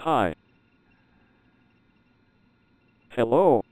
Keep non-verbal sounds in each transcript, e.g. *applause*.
Hi. Hello.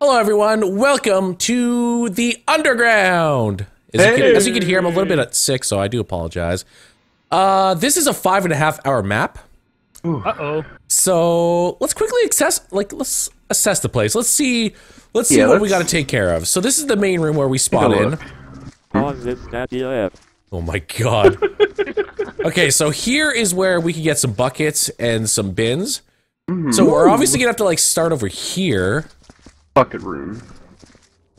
Hello, everyone. Welcome to the underground. As, you, can, as you can hear, I'm a little bit at sick, so I do apologize. Uh, this is a five and a half hour map. Uh-oh. So let's quickly assess, like, let's assess the place. Let's see, let's see Yeah, what we let's- got to take care of. So this is the main room where we spawn in. look. This Stadia. Oh my god. okay, so here is where we can get some buckets and some bins. So we're obviously gonna have to like start over here, Bucket room.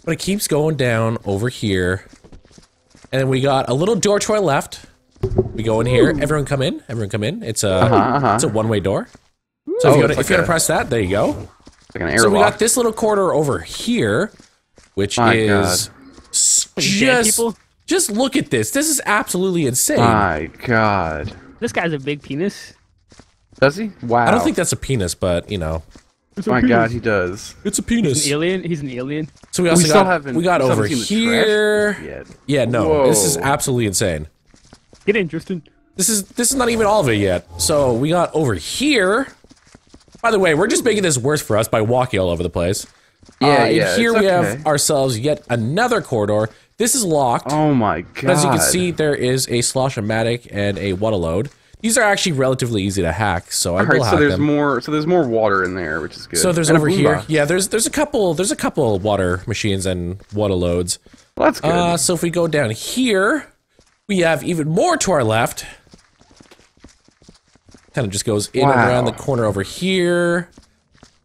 but it keeps going down over here. And then we got a little door to our left. We go in here. Everyone come in. Everyone come in. It's a uh-huh. it's a one way door. So Oh, if you wanna, it's if you like wanna a- press that, there you go. Like an So we got this little corridor over here, which My is s- What, you dead just people? just look at this. This is absolutely insane. My God. This guy's a big penis. Does he? Wow. I don't think that's a penis, but you know, My God, he does. it's a penis. He's penis. an alien. He's an alien. So we also we got we got still over haven't seen the here. trash. Yeah, no, this is absolutely insane. Get interesting. This is this is not even all of it yet. So we got over here. By the way, we're just making this worse for us by walking all over the place. Yeah, uh, and yeah, here it's we okay. have ourselves yet another corridor. This is locked. Oh my God. As you can see, there is a slosh-o-matic and a water load. These are actually relatively easy to hack, so I All will right, so there's them. more. So there's more water in there, which is good. So there's And over here. Yeah, there's there's a couple there's a couple water machines and water loads. Well, that's good. Uh, so if we go down here, we have even more to our left. Kind of just goes in and around the corner over here.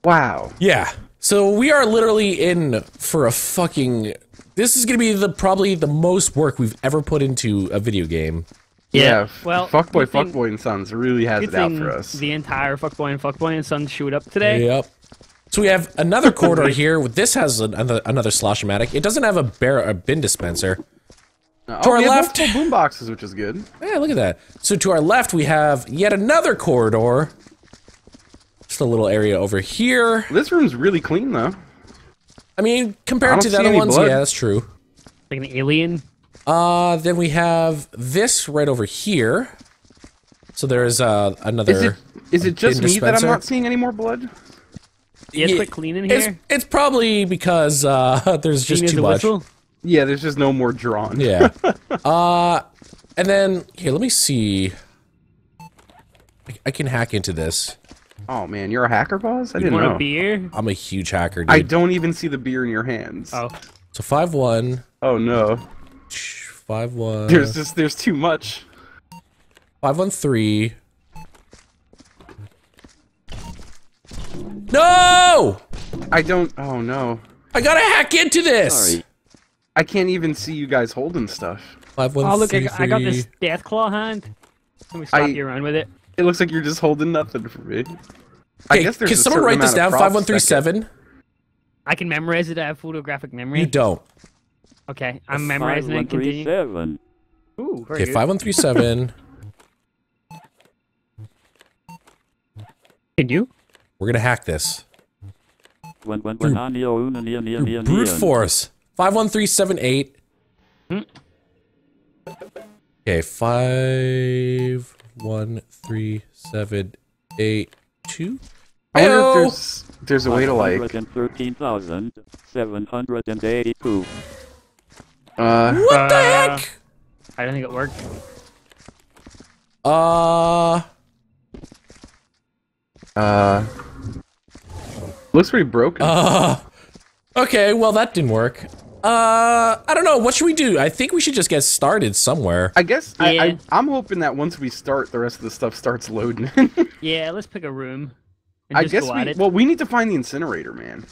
wow. Yeah. So we are literally in for a fucking. This is gonna be the probably the most work we've ever put into a video game. Yeah. well, fuckboy, good thing- fuckboy, and sons really has it out for us. the entire fuckboy and fuckboy and sons showed up today. Yep. So we have another corridor *laughs* here. This has another another slosh-o-matic. It doesn't have a bear a bin dispenser. To our left- multiple boom boxes, which is good. Yeah, look at that. So to our left, we have yet another corridor. Just a little area over here. This room's really clean though. I mean, compared I to don't the other ones, blood. yeah, that's true. Like an alien. Uh, then we have this right over here. So there's uh, another. Is it? Is it just bin me that I'm not seeing any more blood? Yeah, it's Yeah, quite clean in here. it's probably because uh, *laughs* there's just Clean too much. whistle. Yeah, there's just no more drawn. Yeah. *laughs* uh, and then here, let me see. I, I can hack into this. Oh man, you're a hacker, boss? I You didn't want know. a beer? I'm a huge hacker, dude. I don't even see the beer in your hands. Oh, so five one. Oh no. five one, There's just there's too much. five one three. No! I don't. Oh no. I gotta hack into this. Sorry. I can't even see you guys holding stuff. Five one oh look, I, three got- I got this death claw hand. Let me slap I- you around with it. It looks like you're just holding nothing for me. I guess there's can a someone write this down? of Five props one three that seven. I can memorize it. I have photographic memory. You don't. Okay, I'm memorizing it. Continue. 5137. Ooh, Okay, five one three seven. *laughs* Can you? We're gonna hack this. When when when Brute force. Five one three seven eight. Hmm. Okay, five one three seven eight two. I wonder if there's there's a way to like 113,782. uh What the Uh, heck? I don't think it worked. Uh, uh looks pretty broken. uh. Okay, well that didn't work. Uh, I don't know. What should we do? I think we should just get started somewhere. I guess I, Yeah. I I'm hoping that once we start, the rest of the stuff starts loading. *laughs* Yeah, let's pick a room. I guess we well we need to find the incinerator, man.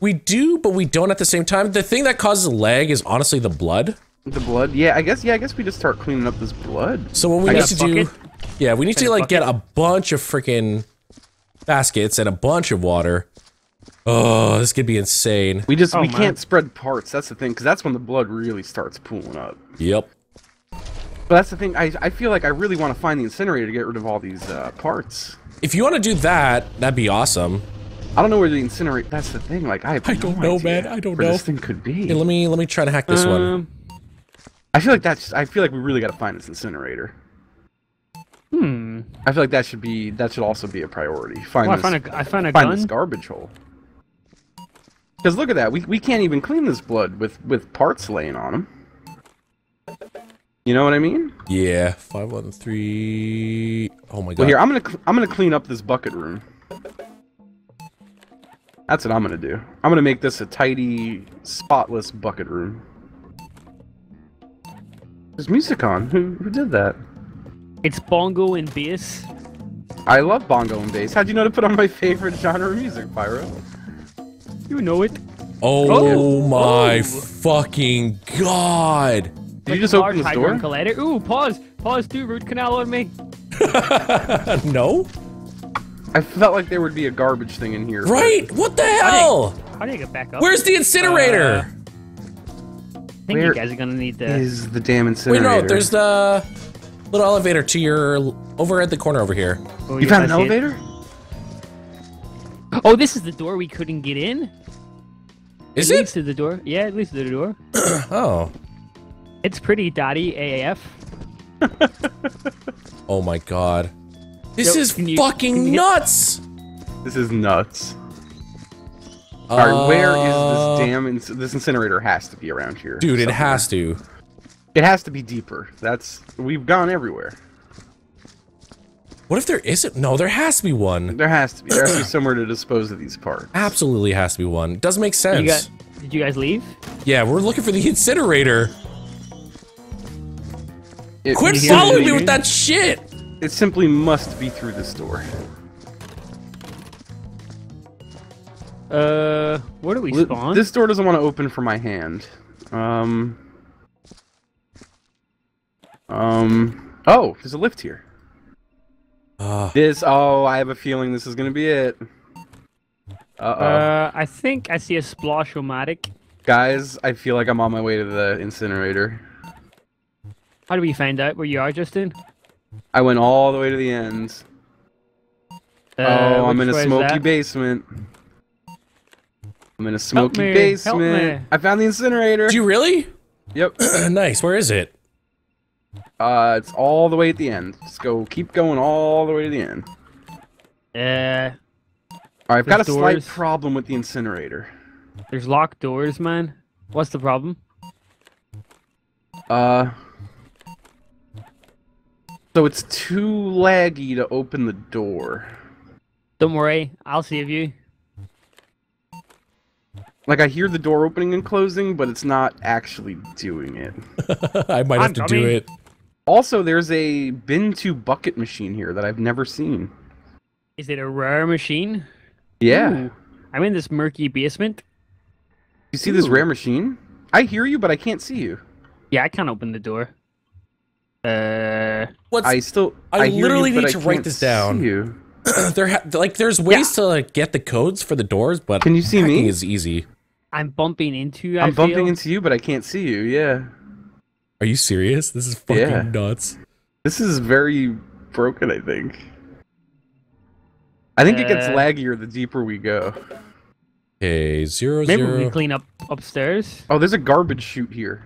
We do, but we don't at the same time. The thing that causes lag is honestly the blood. The blood. Yeah, I guess. Yeah, I guess we just start cleaning up this blood. So what we I need to do, bucket. yeah, we need Got to a like get a bunch of freaking baskets and a bunch of water. Oh, this could be insane. We just Oh, we man. can't spread parts. That's the thing, because that's when the blood really starts pooling up. Yep. But that's the thing. I I feel like I really want to find the incinerator to get rid of all these uh, parts. If you want to do that, that'd be awesome. I don't know where the incinerate. That's the thing. Like I, have I no don't know, idea man. I don't where know. This thing could be. Hey, let me let me try to hack this one. Um, I feel like that's. I feel like we really got to find this incinerator. Hmm. I feel like that should be. That should also be a priority. Find I this. found a, I found a find gun. this garbage hole. Because look at that. We we can't even clean this blood with with parts laying on them. You know what I mean? Yeah, five one three. Oh my god. Well, here I'm gonna cl- I'm gonna clean up this bucket room. That's what I'm gonna do. I'm gonna make this a tidy, spotless bucket room. There's music on. Who who did that? It's bongo and bass. I love bongo and bass. How'd you know to put on my favorite genre of music, Pyro? You know it. oh Oh. my Oh. fucking god. Did you just open this door? Hadron Collider. Ooh, pause. Pause. Do root canal on me. *laughs* no? I felt like there would be a garbage thing in here. but- Right? What the hell? How do you get back up? Where's the incinerator? Uh, I think Where you guys are gonna need to. Is the damn incinerator? Wait, no, there's the little elevator to your over at the corner over here. Oh, You yes, found I an elevator? it. Elevator? Oh, this is the door we couldn't get in. Is leads it? to the door? Yeah, it leads to the door. *clears throat* Oh. It's pretty dotty AAF. *laughs* Oh my god. This Yo, is you- fucking nuts. This is nuts. All right, where is Uh, this damn inc- this incinerator? Has to be around here, Dude, it has to. It has to be deeper. That's we've gone everywhere. What if there isn't? No, there has to be one. There has to be. There has to be *clears throat* somewhere to dispose of these parts. Absolutely has to be one. Doesn't make sense. You got? Did you guys leave? Yeah, we're looking for the incinerator. It, Quit following me with that shit. It simply must be through this door. Uh, where do we Li- spawn? This door doesn't want to open for my hand. Um. Um. Oh, there's a lift here. Uh, This. Oh, I have a feeling this is gonna be it. Uh oh. Uh, I think I see a splosh-o-matic. Guys, I feel like I'm on my way to the incinerator. How do we find out where you are, Justin? I went all the way to the end. Uh, oh, I'm in a smoky basement. I'm in a smoky basement. I found the incinerator. did you really? Yep. *clears throat* nice. Where is it? Uh, it's all the way at the end. Just go, keep going all the way to the end. Uh, All right, I've got a There's slight problem with the incinerator. there's locked doors, man. What's the problem? Uh, so it's too laggy to open the door. Don't worry, I'll save you. Like I hear the door opening and closing, but it's not actually doing it. *laughs* I might have I'm to do it. Also, there's a bin to bucket machine here that I've never seen. Is it a rare machine? Yeah. Ooh, I'm in this murky basement. You see this rare machine? I hear you, but I can't see you. Yeah, I can't open the door. Uh, What's I still. I hear literally you, but need I to write this down. You. *clears throat* there? Ha- like, there's ways to like get the codes for the doors, but Can you see hacking me? is easy. I'm bumping into. I I'm bumping into you, but I can't see you. Yeah. Are you serious? This is fucking Yeah. nuts. This is very broken. I think. I think it gets Uh, laggier the deeper we go. Okay, zero Maybe zero. we clean up upstairs. Oh, there's a garbage chute here.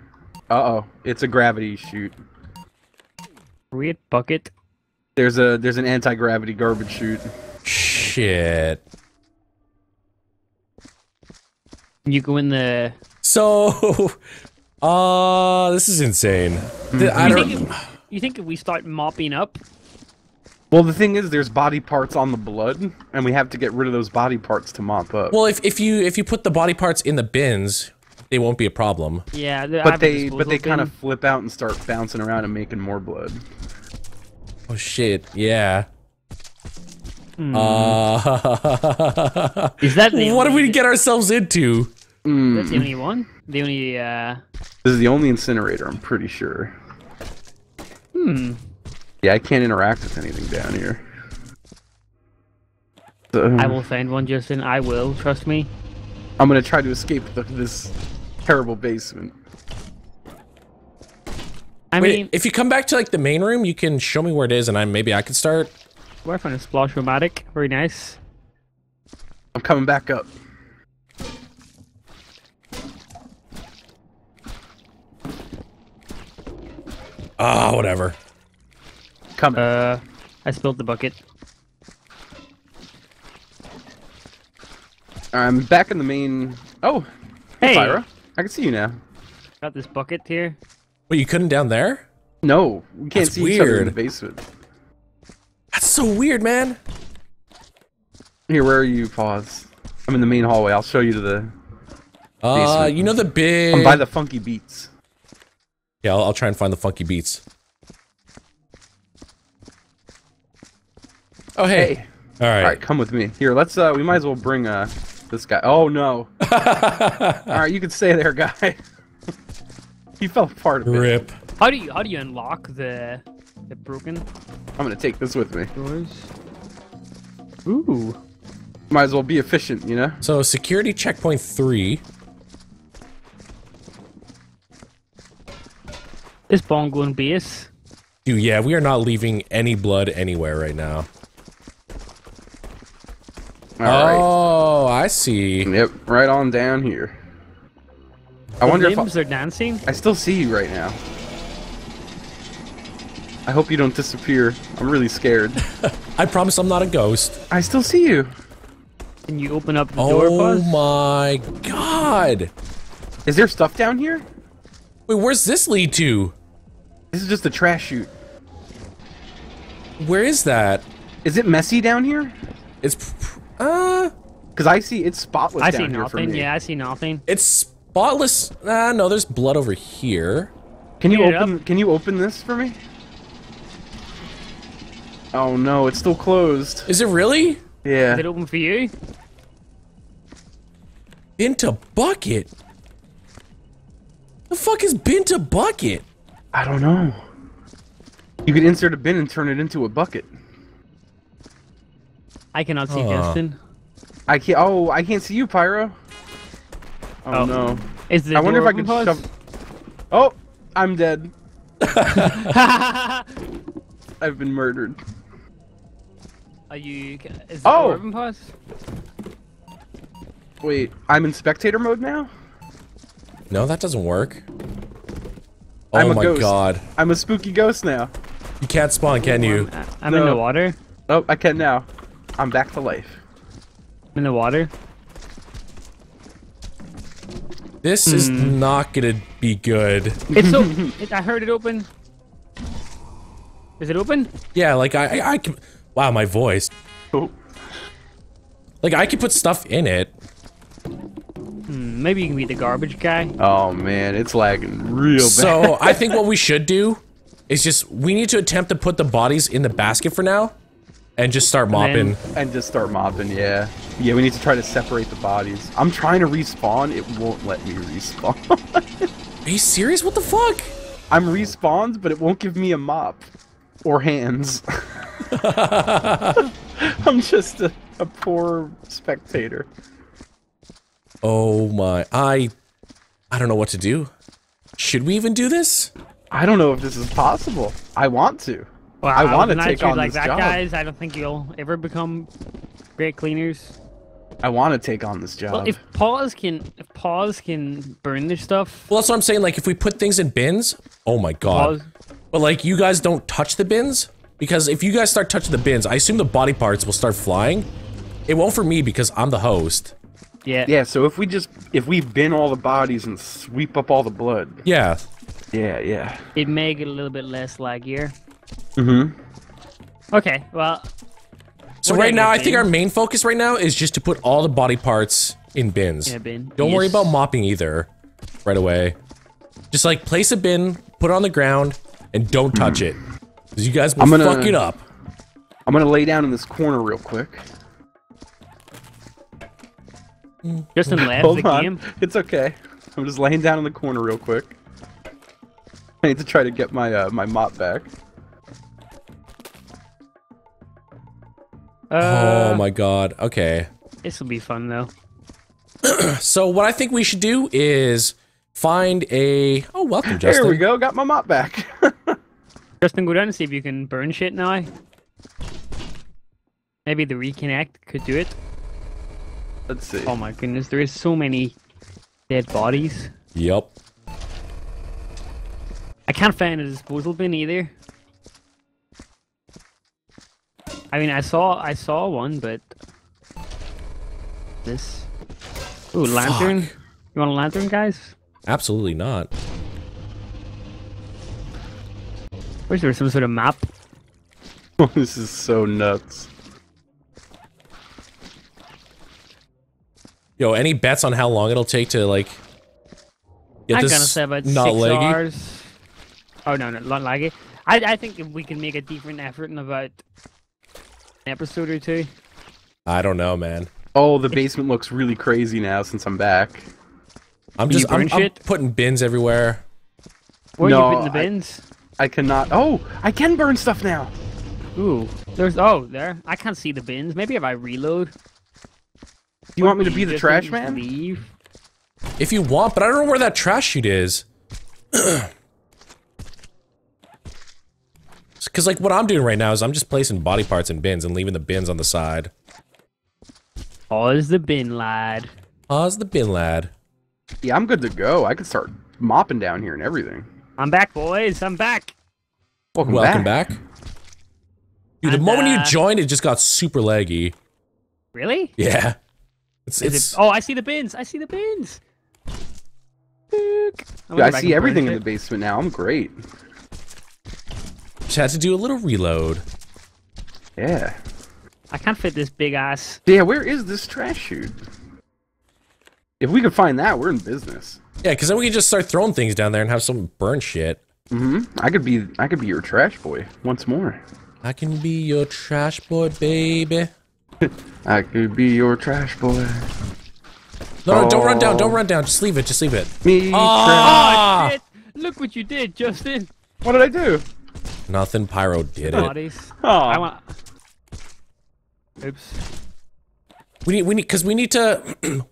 Uh oh, it's a gravity chute. Weird bucket. There's a there's an anti-gravity garbage chute. Shit. You go in the. So, *laughs* uh, this is insane. Th- I You don't. think, if, you think if we start mopping up, Well, the thing is, there's body parts on the blood, and we have to get rid of those body parts to mop up. Well, if, if you if you put the body parts in the bins, they won't be a problem. yeah. the- but have a they but they kind of flip out and start bouncing around and making more blood. Oh shit! Yeah. Hmm. Uh, *laughs* Is that the what did we get ourselves into? That's the only one. The only. uh This is the only incinerator, I'm pretty sure. Hmm. Yeah, I can't interact with anything down here. So, I will find one, Justin. I will. Trust me. I'm gonna try to escape the, this terrible basement. I Wait, mean, if you come back to like the main room, you can show me where it is, and I maybe I could start. we're finding a splosh-o-matic. Very nice. I'm coming back up. Ah, whatever. Come. Uh, I spilled the bucket. I'm back in the main. Oh, Hey, Pyro. I can see you now. got this bucket here. Wait, you couldn't down there? No, we can't That's see each other in the basement. That's so weird, man. Here, where are you? Pause. I'm in the main hallway. I'll show you to the. Uh, Basement. you know the big. I'm by the funky beats. Yeah, I'll, I'll try and find the funky beats. Oh hey. Hey. All right. All right, come with me. Here, let's. uh We might as well bring uh this guy. Oh no. *laughs* All right, you can stay there, guy. *laughs* he fell apart a bit. Rip. How do you how do you unlock the the broken I'm gonna take this with me. doors? Ooh. Might as well be efficient, you know. So security checkpoint three. This bongo and bass. Dude, yeah, we are not leaving any blood anywhere right now. All right. oh, I see. Yep, right on down here. I The wonder if I, limbs are dancing. I still see you right now. I hope you don't disappear. I'm really scared. *laughs* I promise I'm not a ghost. I still see you. Can you open up the door, Oh my god. Is there stuff down here? Wait, where's this lead to? This is just a trash chute. Where is that? Is it messy down here? It's pr- pr- uh Because I see it's spotless I down see here for nothing. me. Yeah, I see nothing. it's spotless. Ah, no, there's blood over here. Can you Clean it open? Can you open this for me? Oh no, it's still closed. Is it really? Yeah. Is it open for you? Into bucket. The fuck is bin to bucket? I don't know. You could insert a bin and turn it into a bucket. I cannot see Huh. Justin. I can't. Oh, I can't see you, Pyro. Oh, Oh. no. Is the I wonder if I can open, Buzz? shove. Oh, I'm dead. *laughs* I've been murdered. Are you? Is the Oh! door open, Buzz? Wait, I'm in spectator mode now. No, that doesn't work. Oh I'm a my ghost. god. I'm a spooky ghost now. You can't spawn, can you? I'm, I'm in the water. Oh, I can now. I'm back to life. In the water. This is Hmm. not gonna be good. It's so. *laughs* it, I heard it open. Is it open? Yeah, like I, I, I can. Wow, my voice. Oh, Like I could put stuff in it. Hmm, maybe you can be the garbage guy. oh man, it's lagging real bad. So I think what we *laughs* should do is just we need to attempt to put the bodies in the basket for now, and just start mopping. then- and just start mopping, yeah. Yeah, we need to try to separate the bodies. I'm trying to respawn, it won't let me respawn. *laughs* Are you serious? What the fuck? I'm respawned, but it won't give me a mop. Or hands. *laughs* *laughs* I'm just a, a poor spectator. Oh my! I, I don't know what to do. Should we even do this? I don't know if this is possible. I want to. Well, I wanna with an take attitude on like this that, job. guys. I don't think you'll ever become great cleaners. I want to take on this job. Well, if Pause can, if Pause can burn their stuff, Well, that's what I'm saying. Like, if we put things in bins, oh my god! Pause. But like, you guys don't touch the bins because if you guys start touching the bins, I assume the body parts will start flying. It won't for me because I'm the host. Yeah. yeah, so if we just if we bin all the bodies and sweep up all the blood. Yeah. Yeah, yeah. It may get a little bit less laggier. Mm-hmm. Okay. Well, So right now, I get think our main focus right now is just to put all the body parts in bins. Yeah, bin. Don't worry about mopping either, right away. Just like place a bin, put it on the ground, and don't touch it, because you guys will I'm gonna- fuck it up. I'm gonna lay down in this corner real quick. Justin left *laughs* Hold the on. game. It's okay. I'm just laying down in the corner real quick. I need to try to get my uh, my mop back. Uh, oh my god. Okay. This will be fun though. *clears throat* So what I think we should do is find a. Oh, welcome, Justin. Here we go. Got my mop back. *laughs* Justin, go down and see if you can burn shit now. Maybe the reconnect could do it. Let's see. Oh my goodness, there is so many dead bodies. Yep. I can't find a disposal bin either. I mean, I saw I saw one, but this. Ooh, lantern. Fuck. You want a lantern, guys? Absolutely not. Where's there some sort of map? *laughs* this is so nuts. Yo, any bets on how long it'll take to like get I'm this gonna say about not six leggy? hours. Oh no, no, not laggy. I I think if we can make a different effort in about an episode or two. I don't know, man. Oh, the basement looks really crazy now since I'm back. I'm Can just I'm, burn I'm putting bins everywhere. Where No, are you putting the bins? I cannot. Oh, I can burn stuff now. Ooh, there's oh there. I can't see the bins. Maybe if I reload. Do you want me to be the trash man? Leave. If you want, but I don't know where that trash chute is. *clears throat* Because like what I'm doing right now is I'm just placing body parts in bins and leaving the bins on the side. Pause the bin, lad. Pause the bin lad. Yeah, I'm good to go. I can start mopping down here and everything. I'm back, boys. I'm back. Welcome, Welcome back. Dude, the And, moment you uh, joined, it just got super laggy. Really? Yeah. It's it's it? Oh, I see the bins. I see the bins. Book. wonder I see everything in the basement now. I'm great. Just had to do a little reload. Yeah. I can't fit this big ass. Yeah, where is this trash chute? If we could find that, we're in business. Yeah, because then we can just start throwing things down there and have some burn shit. hmm I could be I could be your trash boy once more. I can be your trash boy, baby. *laughs* I could be your trash boy. No, no, don't run down. Don't Oh. run down. Just leave it. Just leave it. Me trash. Ah! Oh shit! Look what you did, Justin. What did I do? Nothing. Pyro did it. Bodies. Oh, I want. Oops. We need. We need. Because we need to. *clears throat*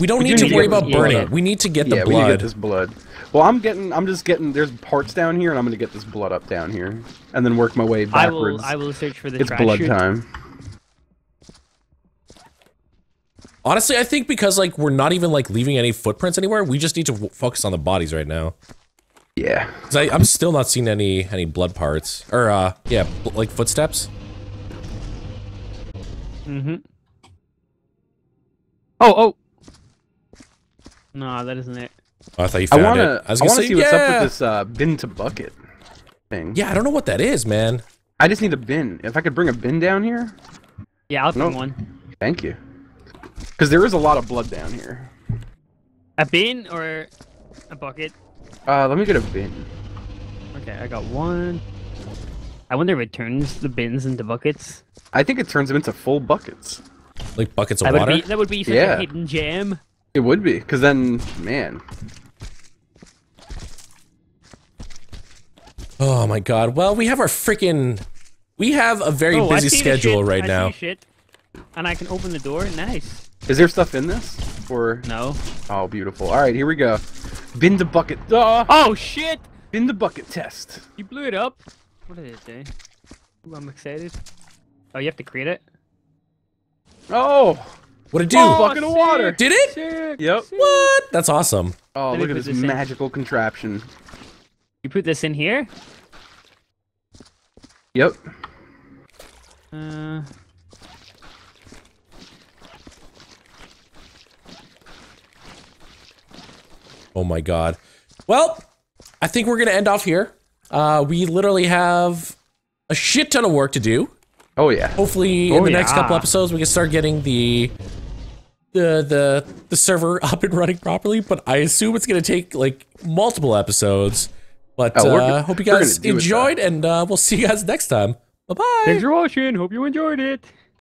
we don't We need do to need to worry about blood burning. up. We need to get yeah, the we need to blood. get this blood. Well, I'm getting. I'm just getting. There's parts down here, and I'm gonna get this blood up down here, and then work my way backwards. I will. backwards. I will search for the it's blood chute. time. Honestly, I think because like we're not even like leaving any footprints anywhere, we just need to focus on the bodies right now. Yeah. 'Cause I, I'm still not seeing any any blood parts or uh yeah like footsteps. Mm-hmm. Oh, oh. No, that isn't it. Oh, I thought you I found wanna. it. I was gonna wanna say see what's yeah. up with this uh, bin to bucket thing. Yeah, I don't know what that is, man. I just need a bin. If I could bring a bin down here, Yeah, I'll bring No. one. thank you. Because there is a lot of blood down here. A bin or a bucket? Uh, let me get a bin. Okay, I got one. I wonder if it turns the bins into buckets. I think it turns them into full buckets. Like buckets of That would water. be that would be such Yeah. a hidden gem. It would be, because then, man, Oh my god. Well, we have our freaking. We have a very oh, busy see the schedule shit. right I now. See shit. And I can open the door. Nice. Is there stuff in this? Or No. oh, beautiful. All right, here we go. Bin the bucket. Uh, Oh shit! bin the bucket test. You blew it up. What did it do? Ooh, I'm excited. Oh, you have to create it. Oh, What it do? Oh, bucket of water. Did it? Sick. Yep. sick. What? That's awesome. Oh, Let look at this this magical contraption. You put this in here. Yep. Uh. Oh my god. Well, I think we're gonna end off here. Uh, we literally have a shit ton of work to do. Oh yeah. Hopefully, in Oh, the next couple episodes, we can start getting the the the the server *laughs* up and running properly. But I assume it's gonna take like multiple episodes. But Oh, uh, go- hope you guys gonna it, enjoyed, and uh, we'll see you guys next time. Bye bye. Thanks for watching. Hope you enjoyed it.